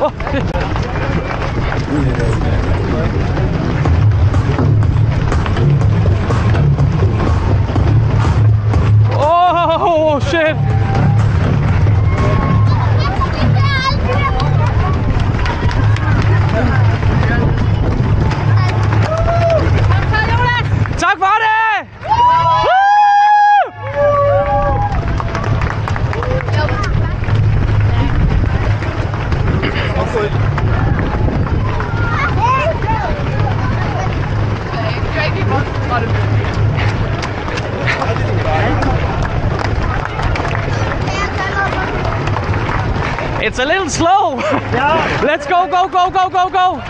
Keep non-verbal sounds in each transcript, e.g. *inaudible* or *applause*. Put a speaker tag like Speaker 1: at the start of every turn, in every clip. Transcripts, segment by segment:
Speaker 1: *laughs* Oh, go, go, go,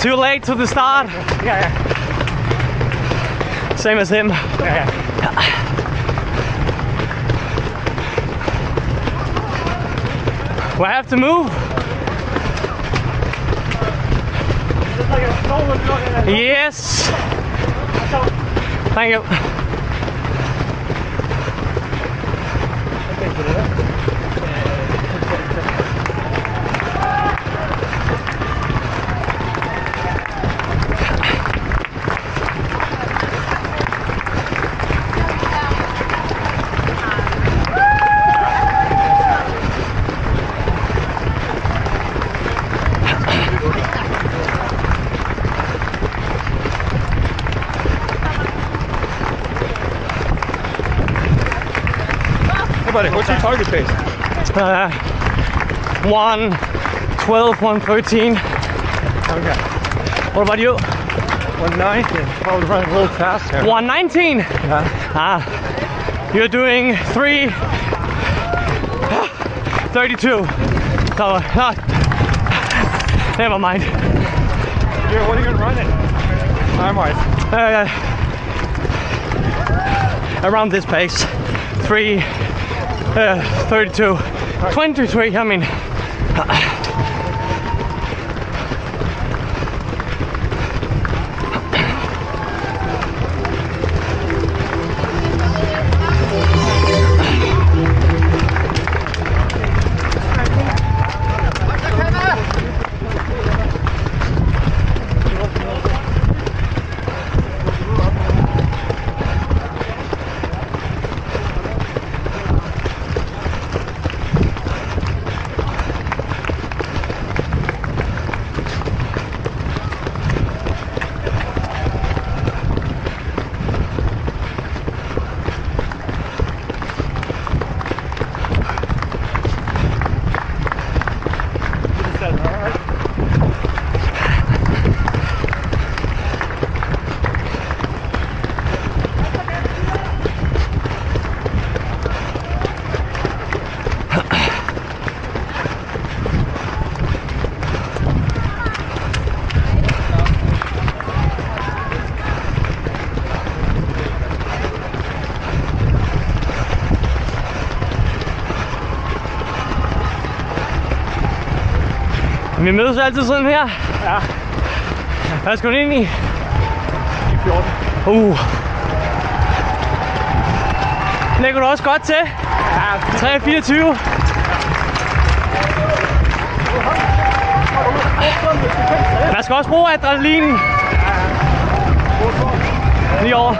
Speaker 1: Too late to the start.
Speaker 2: Yeah, yeah.
Speaker 1: Same as him.
Speaker 2: yeah, yeah.
Speaker 1: We have to move.
Speaker 2: It's like a stolen gun in a
Speaker 1: Yes. Thank you.
Speaker 2: Buddy, what's your target pace?
Speaker 1: Uh, 1 12, 113.
Speaker 2: Okay.
Speaker 1: What about you?
Speaker 2: 190. Probably running a little faster.
Speaker 1: 119.
Speaker 2: Yeah.
Speaker 1: Ah, you're doing 3 32. So, ah, never mind.
Speaker 2: Yeah, what are you gonna run it? Time wise.
Speaker 1: Uh, around this pace. 3 uh, 32. 23, I mean. Vi mødes altid sådan her.
Speaker 2: Ja,
Speaker 1: Hvad skal du ind i?
Speaker 2: i 14.
Speaker 1: Uh. Lægger du også godt til?
Speaker 2: Ja,
Speaker 1: 3.24. Man skal også bruge adrenalin. Lige over.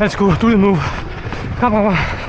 Speaker 1: Let's go. Do the move. Come on,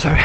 Speaker 1: sorry.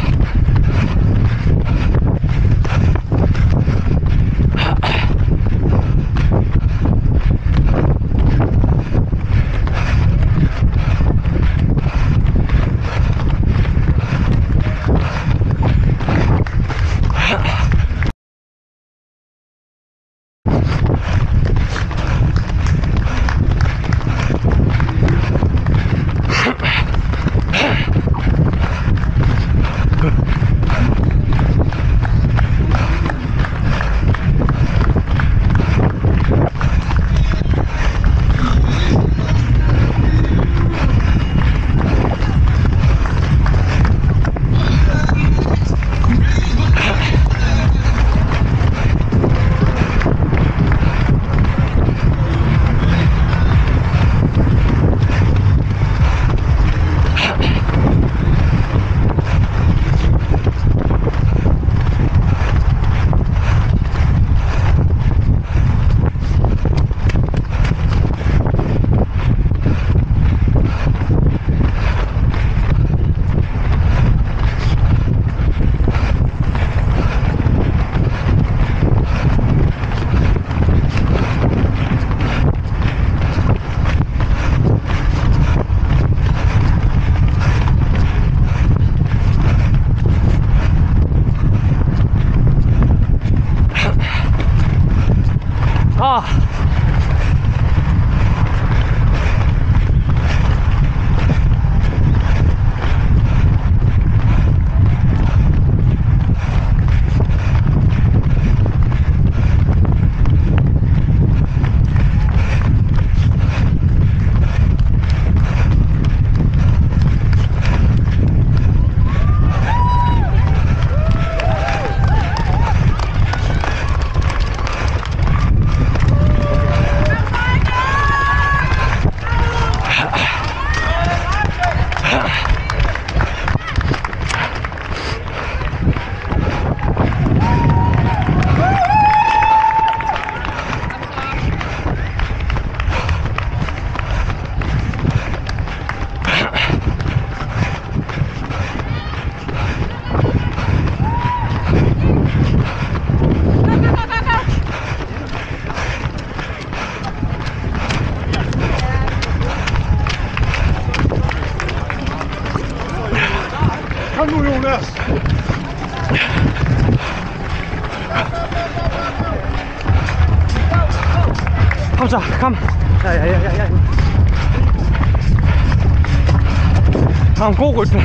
Speaker 1: 보고 골프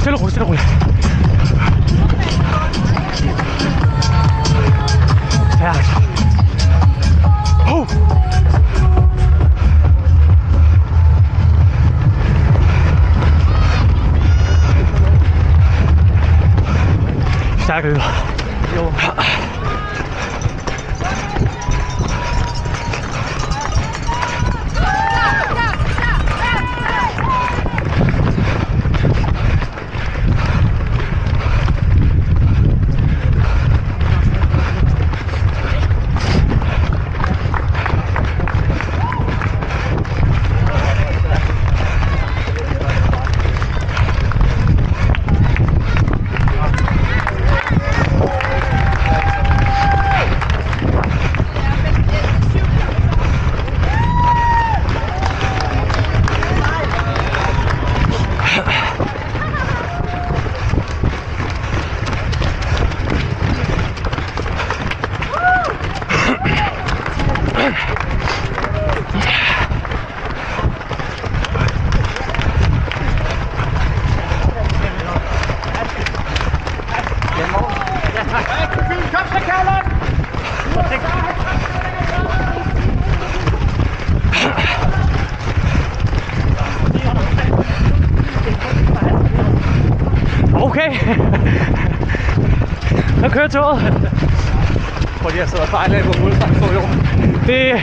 Speaker 1: 셀로 골 셀로 골 야,
Speaker 2: 호우 자,
Speaker 1: 그리고. køre toget.
Speaker 2: Prøv lige at sidde og fejle på målstregen for.
Speaker 1: Det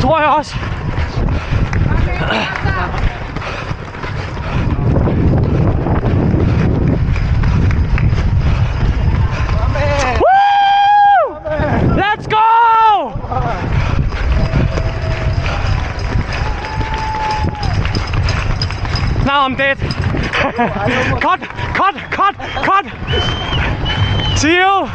Speaker 1: tror jeg også. Now I'm dead. *laughs* Cut!
Speaker 2: Se eu